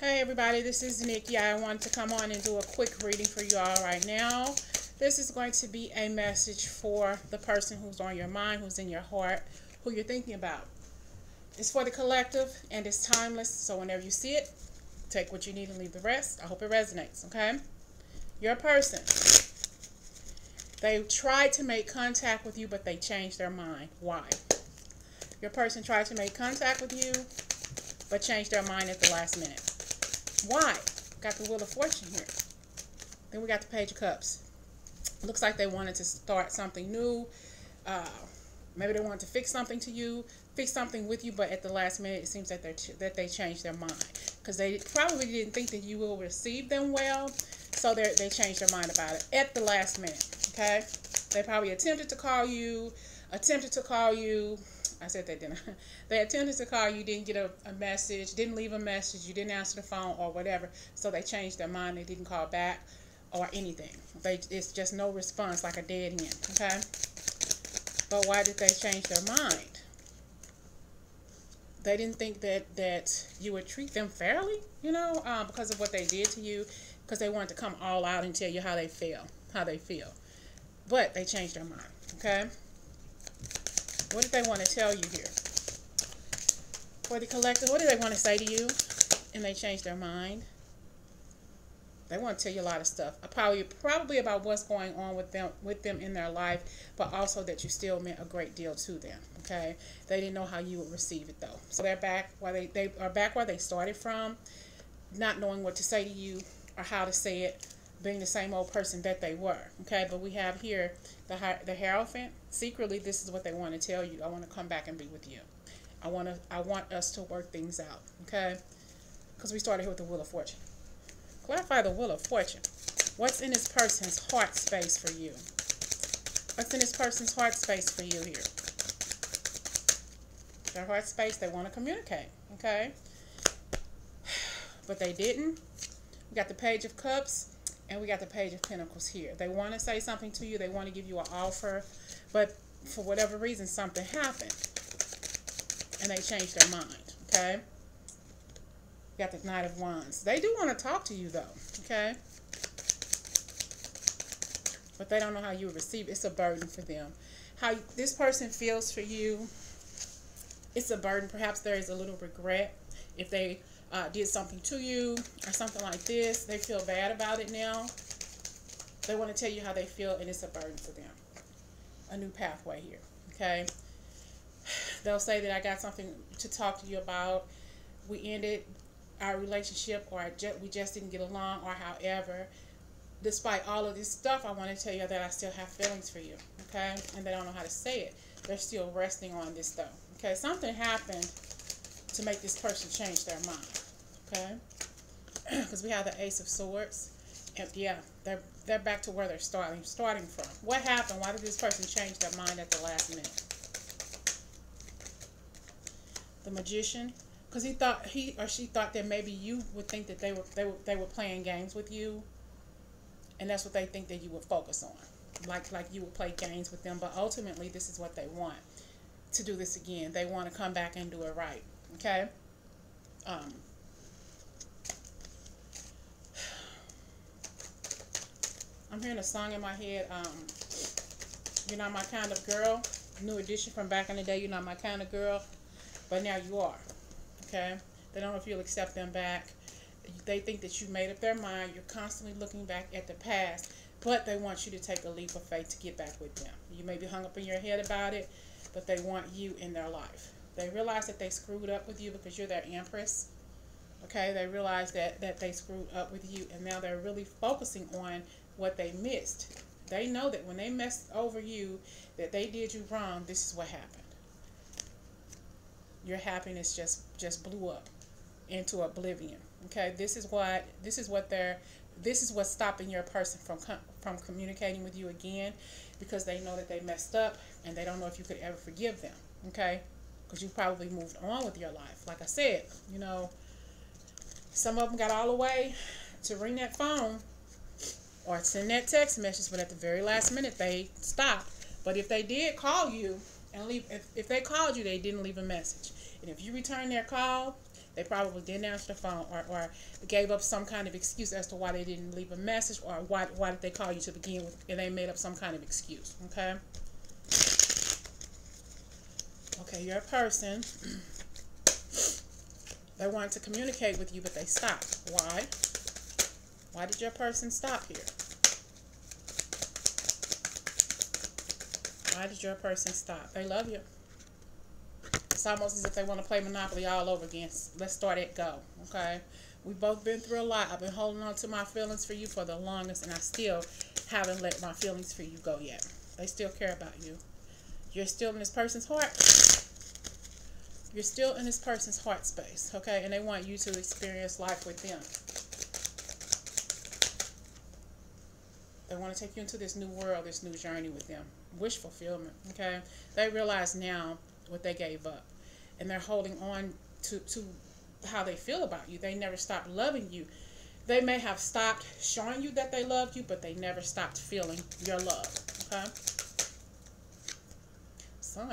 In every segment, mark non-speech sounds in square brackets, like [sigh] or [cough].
Hey everybody, this is Nikki. I wanted to come on and do a quick reading for you all right now. This is going to be a message for the person who's on your mind, who's in your heart, who you're thinking about. It's for the collective and it's timeless, so whenever you see it, take what you need and leave the rest. I hope it resonates, okay? Your person. They tried to make contact with you, but they changed their mind. Why? Your person tried to make contact with you, but changed their mind at the last minute. Why? Got the Wheel of Fortune here. Then we got the Page of Cups. Looks like they wanted to start something new. Uh, maybe they wanted to fix something to you, fix something with you, but at the last minute, it seems that they that they changed their mind because they probably didn't think that you will receive them well, so they they changed their mind about it at the last minute. Okay, they probably attempted to call you, attempted to call you, I said that didn't [laughs] They attempted to call you, didn't get a, a message, didn't leave a message, you didn't answer the phone or whatever. So they changed their mind. They didn't call back or anything. They It's just no response, like a dead end. Okay? But why did they change their mind? They didn't think that, that you would treat them fairly, you know, um, because of what they did to you, because they wanted to come all out and tell you how they feel, how they feel. But they changed their mind, okay? What did they want to tell you here? For the collector, what do they want to say to you? And they changed their mind. They want to tell you a lot of stuff. Probably probably about what's going on with them with them in their life, but also that you still meant a great deal to them. Okay. They didn't know how you would receive it though. So they're back where they, they are back where they started from, not knowing what to say to you or how to say it being the same old person that they were. Okay, but we have here the the Hierophant. Secretly, this is what they want to tell you. I want to come back and be with you. I want to. I want us to work things out. Okay, because we started here with the Wheel of Fortune. Clarify the Wheel of Fortune. What's in this person's heart space for you? What's in this person's heart space for you here? Their heart space. They want to communicate. Okay, [sighs] but they didn't. We got the Page of Cups and we got the Page of Pentacles here. They want to say something to you. They want to give you an offer. But for whatever reason, something happened. And they changed their mind. Okay? got the Knight of Wands. They do want to talk to you, though. Okay? But they don't know how you receive it. It's a burden for them. How this person feels for you, it's a burden. Perhaps there is a little regret if they uh, did something to you or something like this. They feel bad about it now. They want to tell you how they feel, and it's a burden for them. A new pathway here, okay? They'll say that I got something to talk to you about. We ended our relationship, or we just didn't get along, or however. Despite all of this stuff, I want to tell you that I still have feelings for you, okay? And they don't know how to say it. They're still resting on this stuff, okay? Something happened to make this person change their mind. Okay? [clears throat] Because we have the Ace of Swords. And yeah, they're they're back to where they're starting starting from. What happened? Why did this person change their mind at the last minute? The Magician. Because he thought he or she thought that maybe you would think that they were they were they were playing games with you. And that's what they think that you would focus on. Like like you would play games with them. But ultimately this is what they want to do this again. They want to come back and do it right. Okay? Um, I'm hearing a song in my head. Um, you're not my kind of girl. New edition from back in the day. You're not my kind of girl, but now you are. Okay. They don't know if you'll accept them back. They think that you made up their mind. You're constantly looking back at the past, but they want you to take a leap of faith to get back with them. You may be hung up in your head about it, but they want you in their life. They realize that they screwed up with you because you're their empress. Okay, they realize that, that they screwed up with you, and now they're really focusing on what they missed. They know that when they messed over you, that they did you wrong, this is what happened. Your happiness just just blew up into oblivion. Okay, this is what this is what they're this is what's stopping your person from from communicating with you again because they know that they messed up and they don't know if you could ever forgive them. Okay, because you probably moved on with your life. Like I said, you know, some of them got all the way to ring that phone or send that text message, but at the very last minute they stopped. But if they did call you and leave, if, if they called you, they didn't leave a message. And if you return their call, They probably didn't answer the phone or, or gave up some kind of excuse as to why they didn't leave a message or why, why did they call you to begin with and they made up some kind of excuse. Okay? Okay, you're a person. they wanted to communicate with you, but they stopped. Why? Why did your person stop here? Why did your person stop? They love you. It's almost as if they want to play Monopoly all over again. Let's start at go, okay? We've both been through a lot. I've been holding on to my feelings for you for the longest, and I still haven't let my feelings for you go yet. They still care about you. You're still in this person's heart. You're still in this person's heart space, okay? And they want you to experience life with them. They want to take you into this new world, this new journey with them. Wish fulfillment, okay? They realize now what they gave up. And they're holding on to, to how they feel about you. They never stopped loving you. They may have stopped showing you that they loved you, but they never stopped feeling your love. Okay?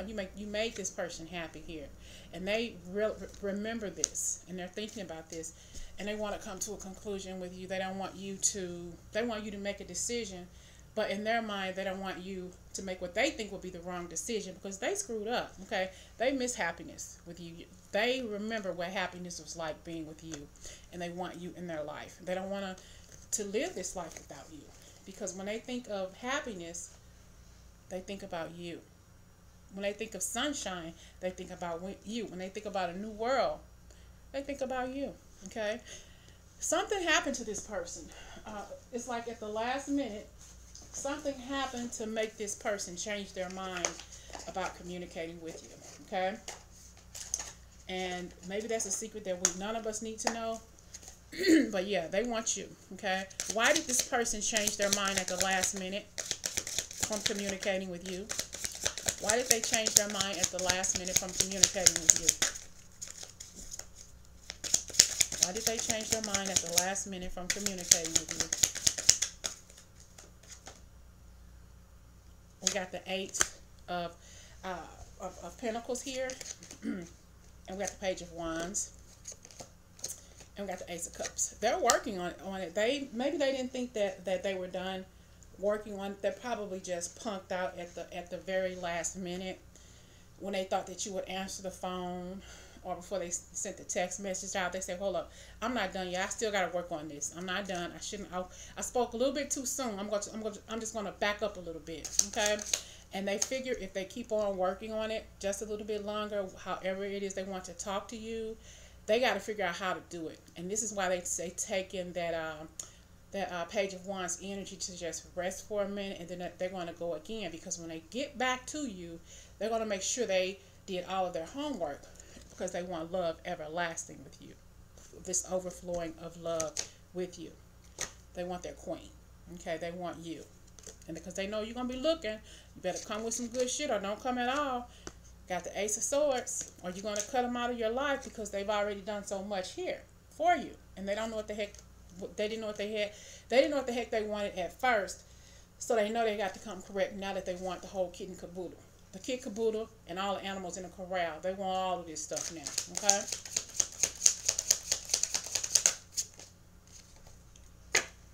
You make you made this person happy here. And they re- remember this and they're thinking about this and they want to come to a conclusion with you. They don't want you to they want you to make a decision but in their mind, they don't want you to make what they think will be the wrong decision because they screwed up. Okay, they miss happiness with you. They remember what happiness was like being with you, and they want you in their life. They don't want to to live this life without you because when they think of happiness, they think about you. When they think of sunshine, they think about you. When they think about a new world, they think about you. Okay, something happened to this person. Uh, it's like at the last minute something happened to make this person change their mind about communicating with you. Okay? And maybe that's a secret that we none of us need to know. [clears throat] but yeah, they want you. Okay? Why did this person change their mind at the last minute from communicating with you? Why did they change their mind at the last minute from communicating with you? Why did they change their mind at the last minute from communicating with you? we got the eight of, uh, of, of pentacles here. [clears throat] and we got the page of wands. And we got the ace of cups. They're working on, on it. They Maybe they didn't think that, that they were done working on it. They probably just punked out at the at the very last minute when they thought that you would answer the phone or before they sent the text message out, they said, "Hold up, I'm not done yet. I still got to work on this. I'm not done. I shouldn't. I, I spoke a little bit too soon. I'm going to. I'm going. To, I'm just going to back up a little bit. Okay." And they figure if they keep on working on it just a little bit longer, however it is they want to talk to you, they got to figure out how to do it. And this is why they say take in that. Um, that uh, page of wands energy to just rest for a minute and then they're going to go again because when they get back to you they're going to make sure they did all of their homework because they want love everlasting with you. This overflowing of love with you. They want their queen. Okay, they want you. And because they know you're going to be looking, you better come with some good shit or don't come at all. Got the Ace of Swords, or you're going to cut them out of your life because they've already done so much here for you. And they don't know what the heck, they didn't know what they had, they didn't know what the heck they wanted at first. So they know they got to come correct now that they want the whole kit and caboodle the kid caboodle, and all the animals in the corral. They want all of this stuff now, okay?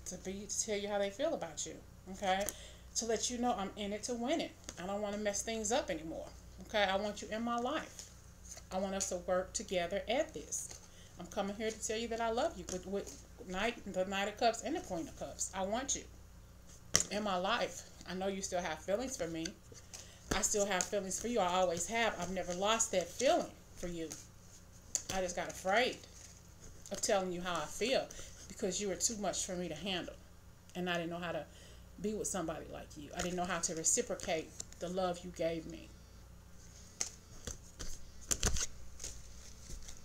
To be to tell you how they feel about you, okay? To let you know I'm in it to win it. I don't want to mess things up anymore, okay? I want you in my life. I want us to work together at this. I'm coming here to tell you that I love you with, with Knight, the Knight of Cups and the Queen of Cups. I want you in my life. I know you still have feelings for me. I still have feelings for you. I always have. I've never lost that feeling for you. I just got afraid of telling you how I feel because you were too much for me to handle. And I didn't know how to be with somebody like you. I didn't know how to reciprocate the love you gave me.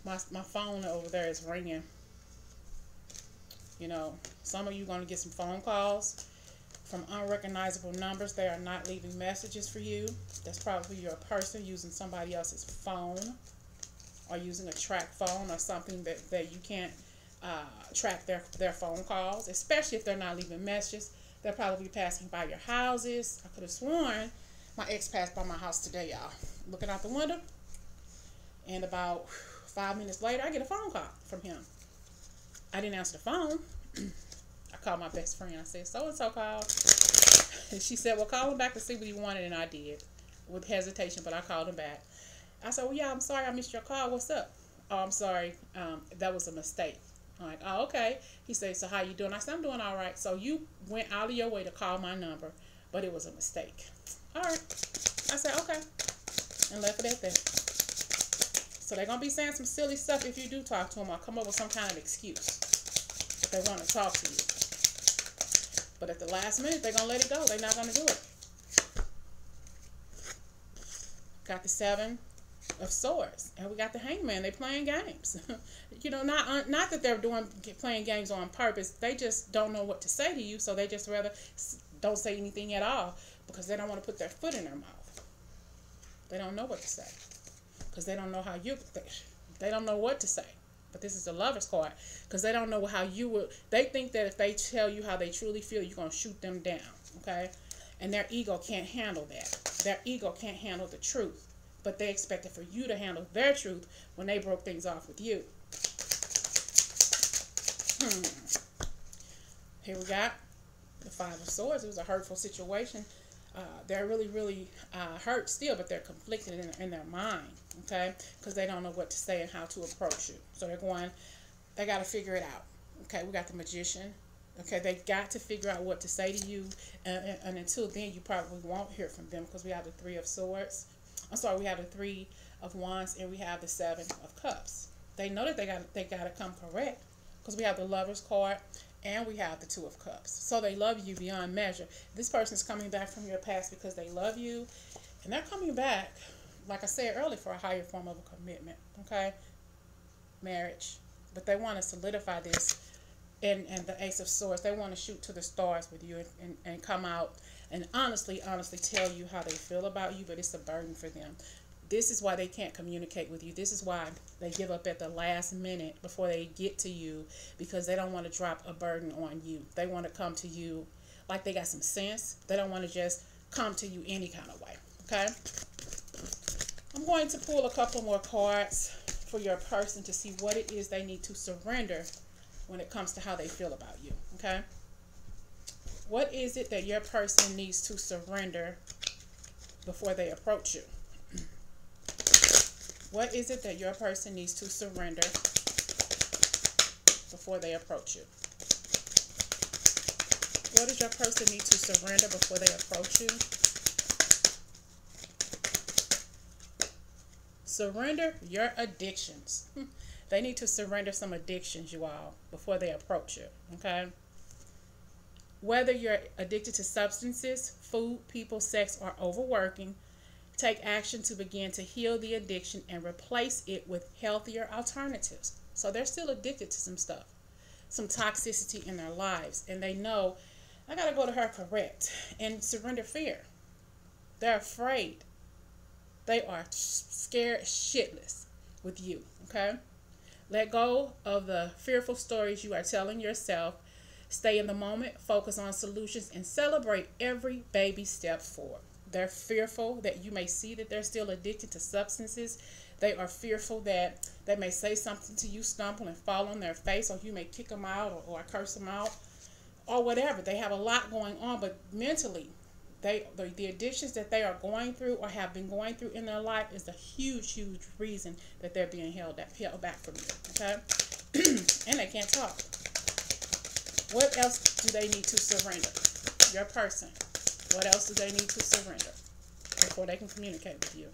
My, my phone over there is ringing. You know, some of you are going to get some phone calls from unrecognizable numbers. They are not leaving messages for you. That's probably your person using somebody else's phone or using a TracFone or something that, that you can't uh, track their, their phone calls, especially if they're not leaving messages. They're probably passing by your houses. I could have sworn my ex passed by my house today, y'all. Looking out the window. And about five minutes later, I get a phone call from him. I didn't answer the phone. [clears throat] I called my best friend. I said, so and so called. And [laughs] she said, well, call him back to see what he wanted. And I did with hesitation, but I called him back. I said, well, yeah, I'm sorry I missed your call. What's up? Oh, I'm sorry. Um, that was a mistake. I'm like, oh, okay. He said, so how you doing? I said, I'm doing all right. So you went out of your way to call my number, but it was a mistake. All right. I said, okay. And left it at that. So they're going to be saying some silly stuff if you do talk to them or come up with some kind of excuse if they want to talk to you. But at the last minute, they're going to let it go. They're not going to do it. Got the seven of swords, and we got the hangman. They're playing games. [laughs] you know, not uh, not that they're doing playing games on purpose. They just don't know what to say to you, so they just rather don't say anything at all because they don't want to put their foot in their mouth. They don't know what to say because they don't know how you. They, don't know what to say. But this is the lover's card because they don't know how you would. They think that if they tell you how they truly feel, you're gonna shoot them down. Okay, and their ego can't handle that. Their ego can't handle the truth but they expected for you to handle their truth when they broke things off with you. Hmm. Here we got the Five of Swords. It was a hurtful situation. Uh, they're really, really uh, hurt still, but they're conflicted in, in their mind, okay? Because they don't know what to say and how to approach you. So they're going, they got to figure it out. Okay, we got the Magician. Okay, they got to figure out what to say to you, and, and, and until then, you probably won't hear from them because we have the Three of Swords. I'm sorry, we have the three of wands and we have the seven of cups. They know that they got they got to come correct because we have the lovers card and we have the two of cups. So they love you beyond measure. This person is coming back from your past because they love you and they're coming back, like I said earlier, for a higher form of a commitment. Okay, marriage, but they want to solidify this. And, and the ace of swords they want to shoot to the stars with you and, and, and come out and honestly, honestly tell you how they feel about you, but it's a burden for them. This is why they can't communicate with you. This is why they give up at the last minute before they get to you because they don't want to drop a burden on you. They want to come to you like they got some sense. They don't want to just come to you any kind of way. Okay? I'm going to pull a couple more cards for your person to see what it is they need to surrender when it comes to how they feel about you. Okay? What is it that your person needs to surrender before they approach you? What is it that your person needs to surrender before they approach you? What does your person need to surrender before they approach you? Surrender your addictions. [laughs] They need to surrender some addictions, you all, before they approach you. Okay? Whether you're addicted to substances, food, people, sex, or overworking, take action to begin to heal the addiction and replace it with healthier alternatives. So they're still addicted to some stuff, some toxicity in their lives, and they know I got to go to her correct and surrender fear. They're afraid. They are scared shitless with you, okay? Let go of the fearful stories you are telling yourself Stay in the moment, focus on solutions, and celebrate every baby step forward. They're fearful that you may see that they're still addicted to substances. They are fearful that they may say something to you, stumble and fall on their face, or you may kick them out or, or curse them out, or whatever. They have a lot going on, but mentally, they the, the addictions that they are going through or have been going through in their life is a huge, huge reason that they're being held, held back from you. Okay, [clears throat] and they can't talk. What else do they need to surrender? Your person. What else do they need to surrender before they can communicate with you?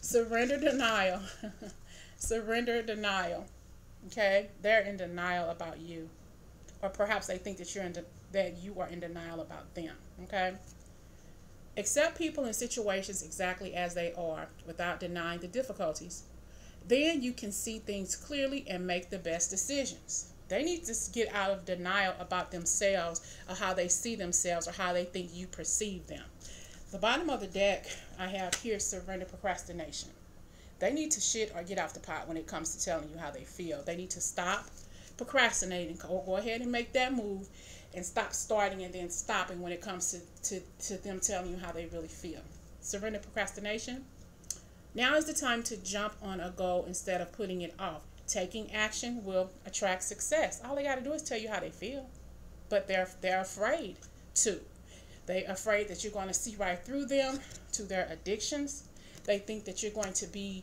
Surrender denial. [laughs] surrender denial. Okay? They're in denial about you. Or perhaps they think that you're in that you are in denial about them. Okay? Accept people and situations exactly as they are without denying the difficulties. Then you can see things clearly and make the best decisions. They need to get out of denial about themselves or how they see themselves or how they think you perceive them. The bottom of the deck I have here surrender procrastination. They need to shit or get off the pot when it comes to telling you how they feel. They need to stop procrastinating. Go, go ahead and make that move and stop starting and then stopping when it comes to, to, to them telling you how they really feel. Surrender procrastination. Now is the time to jump on a goal instead of putting it off. Taking action will attract success. All they got to do is tell you how they feel. But they're they're afraid to. They're afraid that you're going to see right through them to their addictions. They think that you're going to be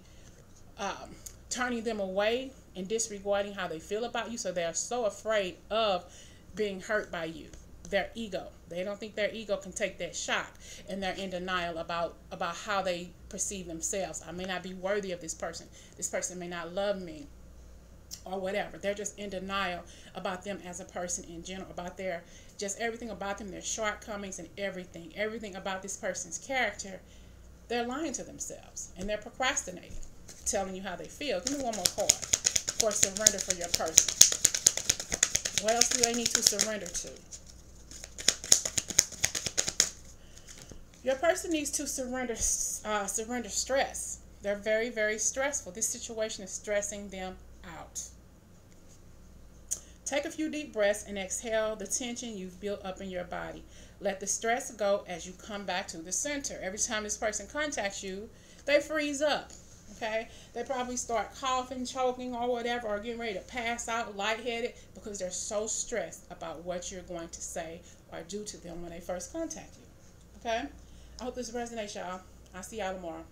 um, turning them away and disregarding how they feel about you. So they are so afraid of being hurt by you. Their ego. They don't think their ego can take that shock, and they're in denial about about how they perceive themselves. I may not be worthy of this person. This person may not love me, or whatever. They're just in denial about them as a person in general, about their just everything about them, their shortcomings and everything, everything about this person's character. They're lying to themselves and they're procrastinating, telling you how they feel. Give me one more card for surrender for your person. What else do they need to surrender to? Your person needs to surrender uh, surrender stress. They're very, very stressful. This situation is stressing them out. Take a few deep breaths and exhale the tension you've built up in your body. Let the stress go as you come back to the center. Every time this person contacts you, they freeze up. Okay? They probably start coughing, choking, or whatever, or getting ready to pass out, lightheaded, because they're so stressed about what you're going to say or do to them when they first contact you. Okay? I hope this resonates, y'all. I'll see y'all tomorrow.